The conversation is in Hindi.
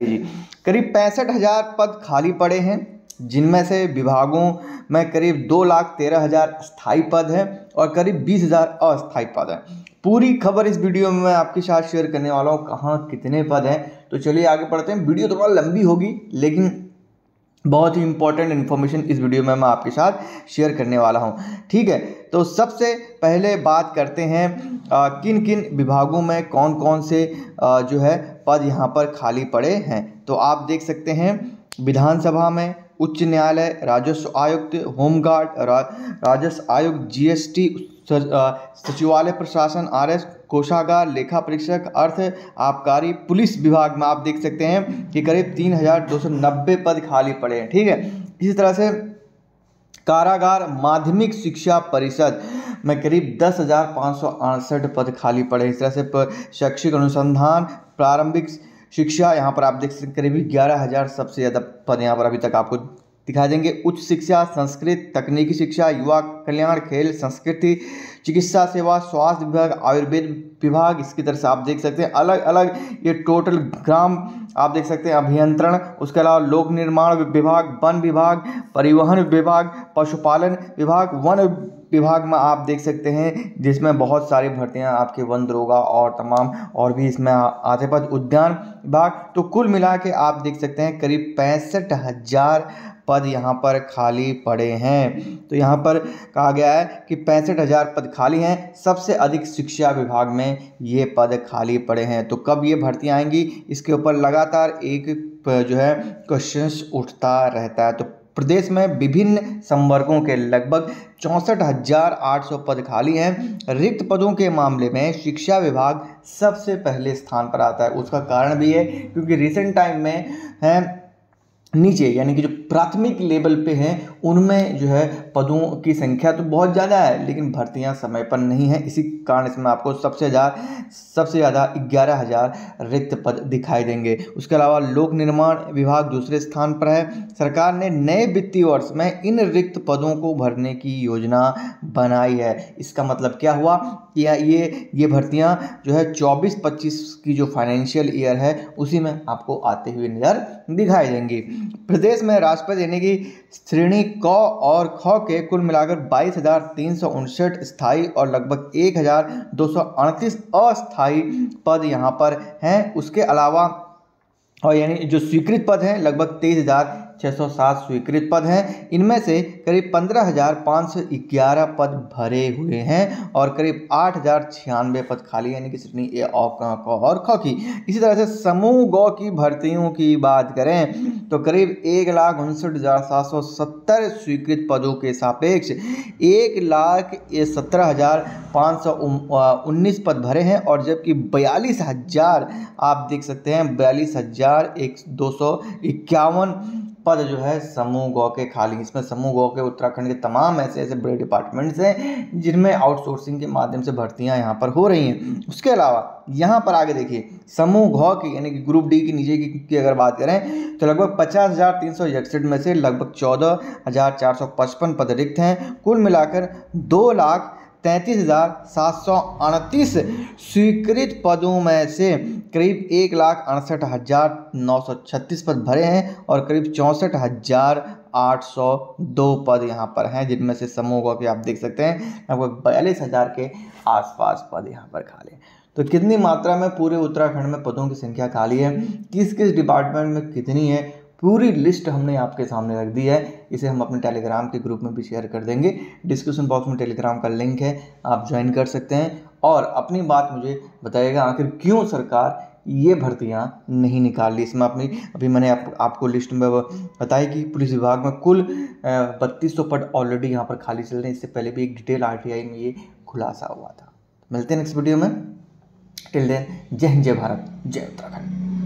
जी। करीब पैंसठ हज़ार पद खाली पड़े हैं, जिनमें से विभागों में करीब दो लाख तेरह हज़ार स्थायी पद हैं और करीब बीस हज़ार अस्थायी पद हैं। पूरी खबर इस वीडियो में मैं आपके साथ शेयर करने वाला हूँ, कहाँ कितने पद हैं। तो चलिए आगे पढ़ते हैं। वीडियो थोड़ा लंबी होगी, लेकिन बहुत ही इंपॉर्टेंट इन्फॉर्मेशन इस वीडियो में मैं आपके साथ शेयर करने वाला हूँ। ठीक है तो सबसे पहले बात करते हैं आ, किन किन विभागों में कौन कौन से आ, जो है पद यहाँ पर खाली पड़े हैं। तो आप देख सकते हैं विधानसभा में उच्च न्यायालय, राजस्व आयुक्त, होमगार्ड राजस्व आयुक्त जीएसटी सचिवालय प्रशासन आरएस कोषागार, लेखा परीक्षक, अर्थ, आबकारी, पुलिस विभाग में आप देख सकते हैं कि करीब तीन हज़ार दो सौ नब्बे पद खाली पड़े हैं, ठीक है? इसी तरह से कारागार माध्यमिक शिक्षा परिषद में करीब दस हज़ार पाँच सौ अड़सठ पद खाली पड़े इस तरह से शैक्षिक अनुसंधान, प्रारंभिक शिक्षा यहाँ पर आप देख सकते करीब ग्यारह हज़ार सबसे ज़्यादा पद यहाँ पर अभी तक आपको दिखा देंगे। उच्च शिक्षा, संस्कृत, तकनीकी शिक्षा, युवा कल्याण, खेल, संस्कृति, चिकित्सा, सेवा, स्वास्थ्य विभाग, आयुर्वेद विभाग, इसकी तरह से आप देख सकते हैं। अलग अलग ये टोटल ग्राम आप देख सकते हैं, अभियंत्रण, उसके अलावा लोक निर्माण विभाग, वन विभाग, परिवहन विभाग, पशुपालन विभाग, वन विभाग में आप देख सकते हैं, जिसमें बहुत सारी भर्तियाँ आपके वन दरोगा और तमाम और भी इसमें आते पद उद्यान विभाग। तो कुल मिला के आप देख सकते हैं, करीब पैंसठ हज़ार पद यहाँ पर खाली पड़े हैं। तो यहाँ पर कहा गया है कि पैंसठ हज़ार पद खाली हैं। सबसे अधिक शिक्षा विभाग में ये पद खाली पड़े हैं। तो कब ये भर्तियाँ आएँगी, इसके ऊपर लगातार एक जो है क्वेश्चंस उठता रहता है। तो प्रदेश में विभिन्न संवर्गों के लगभग चौंसठ हज़ार आठ सौ पद खाली हैं। रिक्त पदों के मामले में शिक्षा विभाग सबसे पहले स्थान पर आता है। उसका कारण भी है, क्योंकि रिसेंट टाइम में है नीचे, यानी कि जो प्राथमिक लेवल पे हैं, उनमें जो है पदों की संख्या तो बहुत ज़्यादा है, लेकिन भर्तियाँ समय पर नहीं है। इसी कारण इसमें आपको सबसे ज़्यादा सबसे ज़्यादा ग्यारह हज़ार रिक्त पद दिखाई देंगे। उसके अलावा लोक निर्माण विभाग दूसरे स्थान पर है। सरकार ने नए वित्तीय वर्ष में इन रिक्त पदों को भरने की योजना बनाई है। इसका मतलब क्या हुआ? कि ये ये भर्तियाँ जो है चौबीस पच्चीस की जो फाइनेंशियल ईयर है, उसी में आपको आते हुए नज़र दिखाई देंगी। प्रदेश में राष्ट्रपति यानी कि श्रेणी क और ख के कुल मिलाकर बाईस हज़ार तीन सौ उनसठ स्थायी और लगभग एक हज़ार दो सौ अड़तीस अस्थायी पद यहाँ पर हैं। उसके अलावा, और यानी जो स्वीकृत पद हैं, लगभग तेईस हज़ार 607 स्वीकृत पद हैं। इनमें से करीब पंद्रह हज़ार पाँच सौ ग्यारह पद भरे हुए हैं और करीब आठ हज़ार छियानवे पद खाली यानी कि श्रेणी ए और ख की। इसी तरह से समूह गौ की भर्तियों की बात करें तो करीब एक लाख उनसठ हज़ार सात सौ सत्तर स्वीकृत पदों के सापेक्ष एक लाख सत्रह हज़ार पाँच सौ उन्नीस पद भरे हैं और जबकि बयालीस हज़ार, आप देख सकते हैं, बयालीस हज़ार एक दो सौ इक्यावन पद जो है समूह गौ के खाली इसमें समूह गौ के उत्तराखंड के तमाम ऐसे ऐसे बड़े डिपार्टमेंट्स हैं जिनमें आउटसोर्सिंग के माध्यम से भर्तियाँ यहाँ पर हो रही हैं। उसके अलावा यहाँ पर आगे देखिए समूह गौ की यानी कि ग्रुप डी की नीचे की, की अगर बात करें तो लगभग पचास हज़ार तीन सौ इकसठ में से लगभग चौदह हज़ार चार सौ पचपन पद रिक्त हैं। कुल मिलाकर दो लाख तैंतीस हज़ार सात सौ अड़तीस स्वीकृत पदों में से करीब एक लाख अड़सठ हज़ार नौ सौ छत्तीस पद भरे हैं और करीब चौंसठ हज़ार आठ सौ दो पद यहाँ पर हैं, जिनमें से समूह के आप देख सकते हैं, लगभग बयालीस हज़ार के आसपास पद यहाँ पर खाली हैं। तो कितनी मात्रा में पूरे उत्तराखंड में पदों की संख्या खाली है? किस किस डिपार्टमेंट में कितनी है? पूरी लिस्ट हमने आपके सामने रख दी है। इसे हम अपने टेलीग्राम के ग्रुप में भी शेयर कर देंगे। डिस्क्रिप्शन बॉक्स में टेलीग्राम का लिंक है आप ज्वाइन कर सकते हैं। और अपनी बात मुझे बताइएगा आखिर क्यों सरकार ये भर्तियाँ नहीं निकाल ली इसमें अपनी अभी मैंने आप, आपको लिस्ट में बताई कि पुलिस विभाग में कुल बत्तीस सौ पद ऑलरेडी यहाँ पर खाली चल रहे हैं। इससे पहले भी एक डिटेल आरटीआई में ये खुलासा हुआ था। मिलते हैं नेक्स्ट वीडियो में। टिल देन जय हिंद जय भारत जय उत्तराखंड।